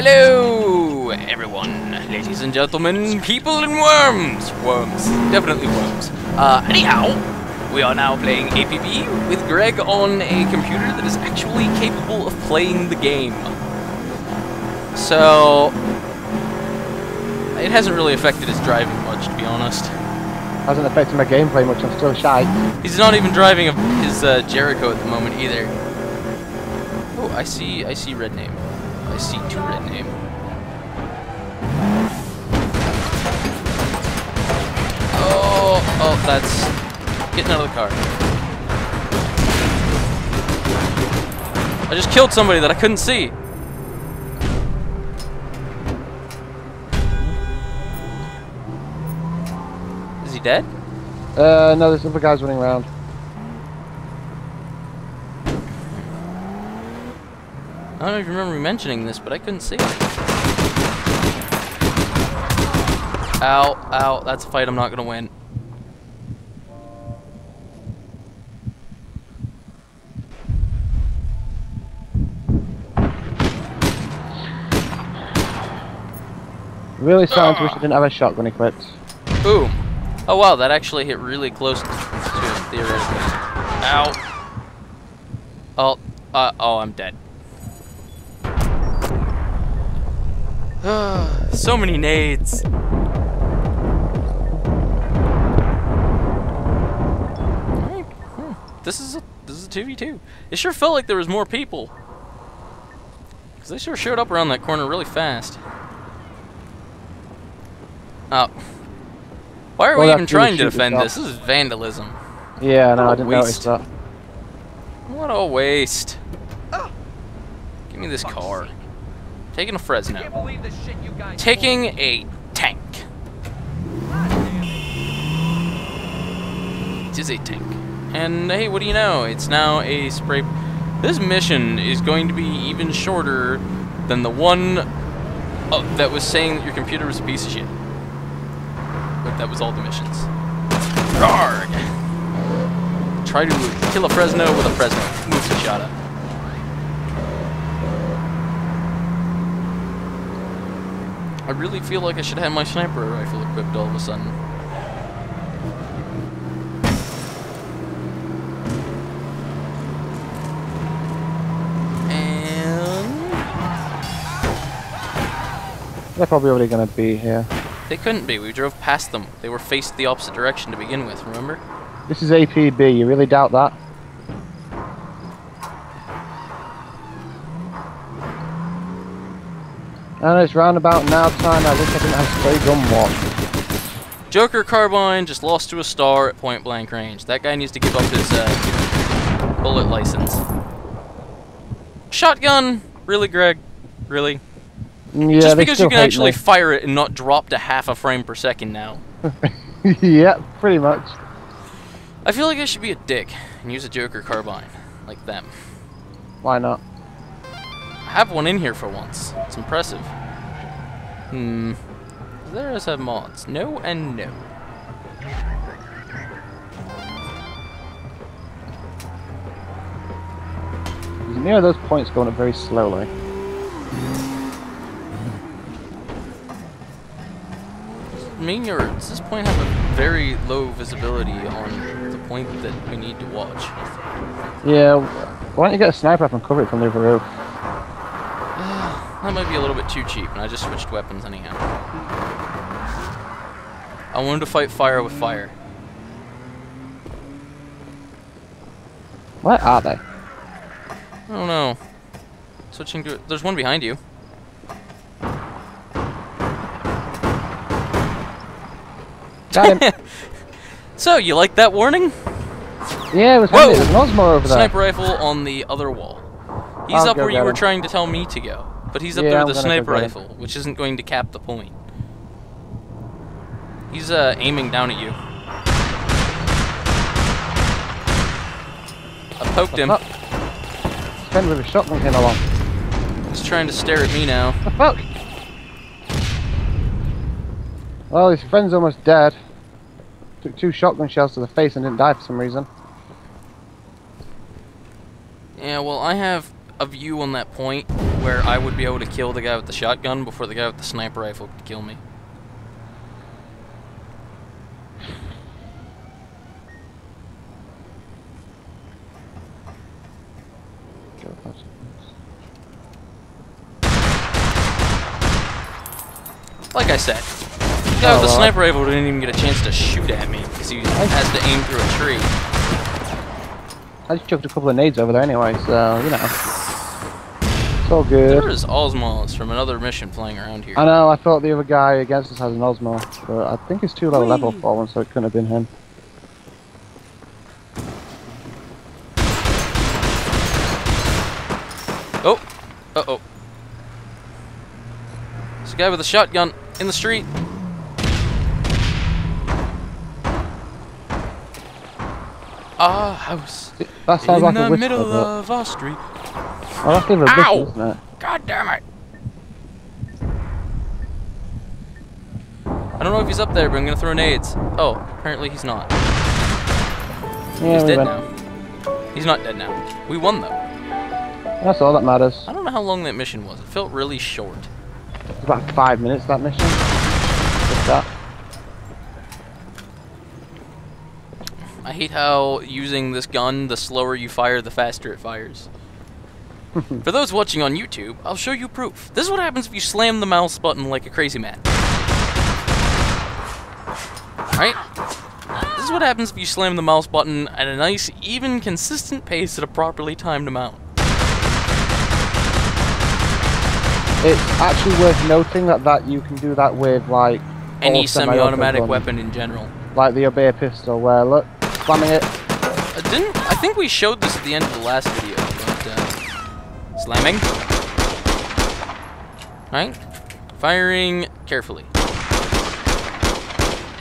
Hello, everyone, ladies and gentlemen, people and worms. Worms, definitely worms. Uh, anyhow, we are now playing APB with Greg on a computer that is actually capable of playing the game. So, it hasn't really affected his driving much, to be honest. Hasn't affected my gameplay much, I'm still shy. He's not even driving his uh, Jericho at the moment either. Oh, I see, I see red name. See two red name. Oh, oh, that's getting out of the car. I just killed somebody that I couldn't see. Is he dead? Uh, no, there's other guys running around. I don't even remember mentioning this, but I couldn't see it. Ow, ow, that's a fight I'm not gonna win. Really to wish I didn't have a shotgun equipped. Boom. Oh wow, that actually hit really close to him, theoretically. Ow. Oh, uh, oh, I'm dead. so many nades. Alright, hmm, This is a this is a two v two. It sure felt like there was more people. Cause they sure showed up around that corner really fast. Oh. Why are Well, we even trying to defend this? This is vandalism. Yeah, no, What a I didn't notice that. What a waste. Give me this car. Taking a Fresno. Taking a tank. It is a tank. And hey, what do you know? It's now a spray. This mission is going to be even shorter than the one oh, that was saying that your computer was a piece of shit. But that was all the missions. Arg! Try to kill a Fresno with a Fresno. Move shot up. I really feel like I should have my sniper rifle equipped all of a sudden. And They're probably already going to be here. they couldn't be. We drove past them. They were faced the opposite direction to begin with, remember? This is APB, you really doubt that? And it's roundabout now time, I wish I didn't have spray gun watch. Joker Carbine just lost to a star at point blank range. That guy needs to give up his uh, bullet license. Shotgun? Really, Greg? Really? Yeah, Just because you can actually me. fire it and not drop to half a frame per second now. yeah, pretty much. I feel like I should be a dick and use a Joker Carbine. Like them. Why not? I have one in here for once. It's impressive. Hmm. Does theirs have mods? No and no. Near those points going up very slowly. Me or does this point have a very low visibility on the point that we need to watch? Yeah, why don't you get a sniper up and cover it from the roof? That might be a little bit too cheap, and I just switched weapons anyhow. I wanted to fight fire with fire. What are they? I don't know. Switching to there's one behind you. Got him. So you like that warning? yeah, it was Whoa! There's OSMAW over there. Sniper rifle on the other wall. He's I'll up where you were him. trying to tell me to go, but he's up Yeah, there I'm with a sniper him. rifle, which isn't going to cap the point. He's uh, aiming down at you. I poked him. Up. Friend with a shotgun came along. He's trying to stare at me now. The fuck? Well, his friend's almost dead. Took two shotgun shells to the face and didn't die for some reason. Yeah, well, I have a view on that point where I would be able to kill the guy with the shotgun before the guy with the sniper rifle could kill me. Like I said, the guy Oh, with the oh, sniper rifle didn't even get a chance to shoot at me because he has to aim through a tree. I just chucked a couple of nades over there anyway, so you know. It's all good. There is OSMAWs from another mission playing around here. I know, I thought the other guy against us has an OSMAW, but I think it's too low level for one, so it couldn't have been him. Oh, uh oh. There's a guy with a shotgun in the street. Our house That sounds in like the a whisper, middle but... of our street. Oh, that's never a Ow! whisper, isn't it? God damn it! I don't know if he's up there, but I'm gonna throw nades. Oh, apparently he's not. Yeah, he's we dead went. now. He's not dead now. We won though. That's all that matters. I don't know how long that mission was. It felt really short. It's about five minutes, that mission. Just that. I hate how using this gun, the slower you fire, the faster it fires. For those watching on YouTube, I'll show you proof. This is what happens if you slam the mouse button like a crazy man. Right? This is what happens if you slam the mouse button at a nice, even, consistent pace at a properly timed amount. It's actually worth noting that, that you can do that with, like... Any semi-auto semi-automatic weapon in general. Like the Obey pistol, where, look, slamming it. Uh, didn't I think we showed this at the end of the last video? Slamming. Right? Firing carefully.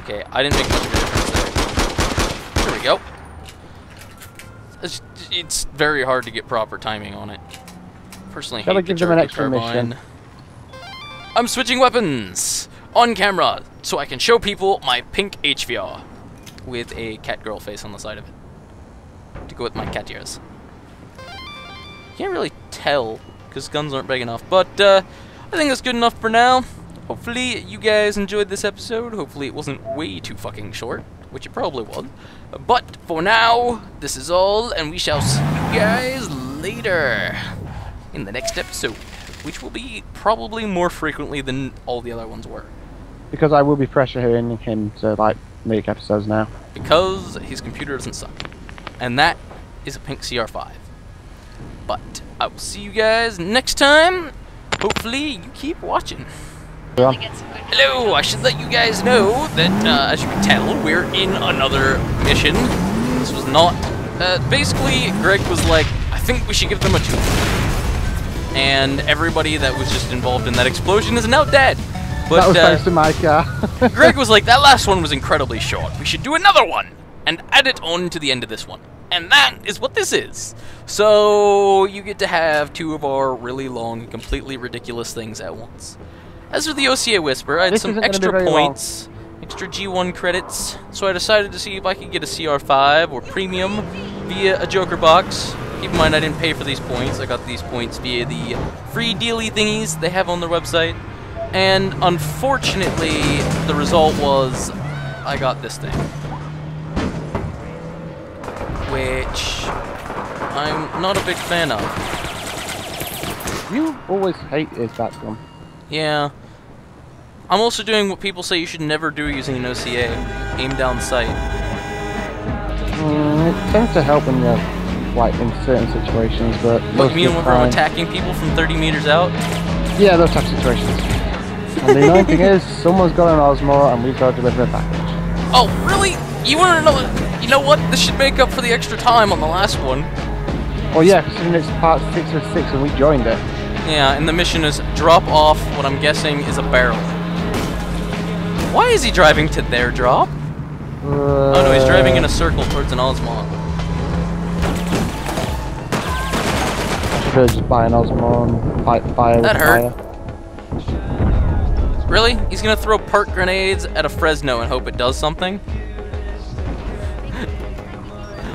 Okay, I didn't make much of a difference there. There we go. It's, it's very hard to get proper timing on it. Personally, I hate the give them an extra mission? I'm switching weapons on camera so I can show people my pink HVR with a cat girl face on the side of it to go with my cat ears. Can't really tell because guns aren't big enough, but uh, I think that's good enough for now. Hopefully you guys enjoyed this episode. Hopefully it wasn't way too fucking short, which it probably was. But for now, this is all, and we shall see you guys later in the next episode, which will be probably more frequently than all the other ones were. Because I will be pressuring him to, like, make episodes now. because his computer doesn't suck. And that is a pink CR5. But I will see you guys next time. Hopefully you keep watching. Yeah. Hello, I should let you guys know that, uh, as you can tell, we're in another mission. This was not... Uh, basically, Greg was like, I think we should give them a two. And everybody that was just involved in that explosion is now dead. But, that was uh, to my car. Greg was like, that last one was incredibly short. We should do another one and add it on to the end of this one. And that is what this is. So you get to have two of our really long, completely ridiculous things at once. As for the OCA Whisper, I had This some isn't gonna be extra very long. points, extra G1 credits, so I decided to see if I could get a CR5 or Premium via a Joker box. Keep in mind I didn't pay for these points. I got these points via the free dealy thingies they have on their website. And unfortunately, the result was I got this thing. Which I'm not a big fan of. you always hated that gun. Yeah. I'm also doing what people say you should never do using an OCA. Aim down sight. Mm, it tends to help when you're, like, in certain situations, but... What most you mean when we're time- attacking people from 30 meters out? Yeah, those type of situations. and the annoying thing is, someone's got an OSMAW and we've got to deliver a package. Oh, really? You want to know? You know what? This should make up for the extra time on the last one. Oh yeah, considering it's part 6 of 6 and we joined it. Yeah, and the mission is drop off what I'm guessing is a barrel. Why is he driving to their drop? Uh, Oh no, he's driving in a circle towards an Osmond. Should just buy an OSMAW and fight fire That hurt. fire. Really? He's gonna throw park grenades at a Fresno and hope it does something?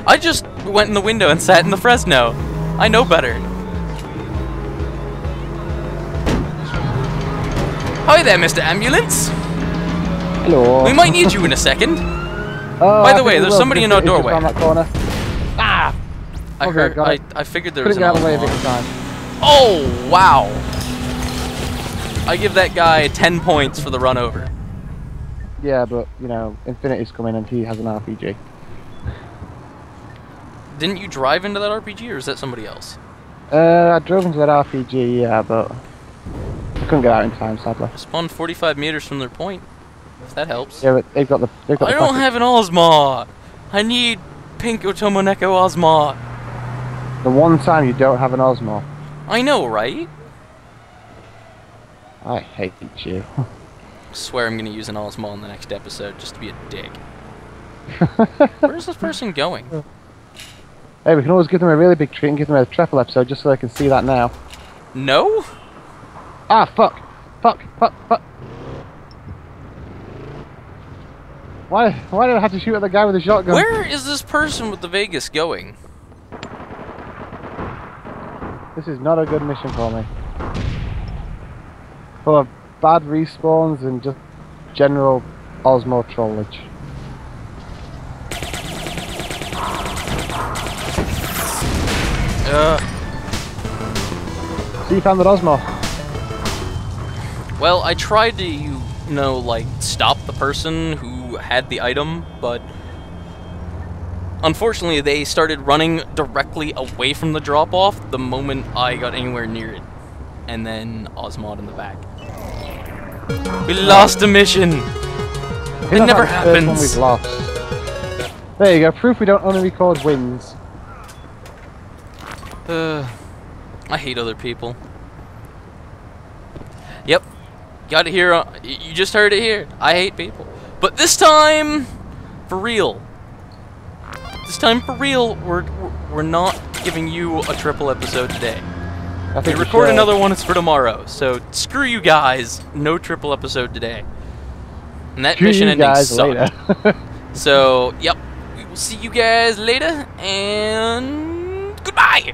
I just went in the window and sat in the Fresno. I know better. Hi there, Mr. Ambulance. Hello. We might need you in a second. Oh, By the way, there's somebody in our doorway. around that corner. Ah! I Okay, heard. I. I figured there was an get out of the way of it in time. Oh wow! I give that guy ten points for the run over. Yeah, but you know, Infinity's coming and he has an RPG. Didn't you drive into that RPG, or is that somebody else? Uh, I drove into that RPG, yeah, but I couldn't get out in time, sadly. I spawned 45 meters from their point. If that helps. Yeah, but they've got the they've got I the don't have an OSMAW. I need pink Otomoneko OSMAW. the one time you don't have an OSMAW. I know, right? I hate you. swear I'm gonna use an OSMAW in the next episode just to be a dick. Where's this person going? Hey, we can always give them a really big treat and give them a triple episode just so they can see that now. No? Ah, fuck! Fuck! Fuck! Fuck! Why? Why did I have to shoot at the guy with the shotgun? Where is this person with the Vegas going? This is not a good mission for me. Full of bad respawns and just general OSMAW trollage. Uh, So you found the OSMAW? well, I tried to, you know, like, stop the person who had the item, but unfortunately they started running directly away from the drop-off the moment I got anywhere near it. And then Osmod in the back. We lost a mission! It never like the first one happens. we've lost. There you go. Proof we don't only record wins. Uh, I hate other people. Yep. Got it here. on- You just heard it here. I hate people. But this time, for real. This time, for real, we're, we're- not giving you a triple episode today. I We record another one, it's for tomorrow. So screw you guys. No triple episode today. And that Screw mission you ending guys sucked. later. So, yep. We will see you guys later, and goodbye!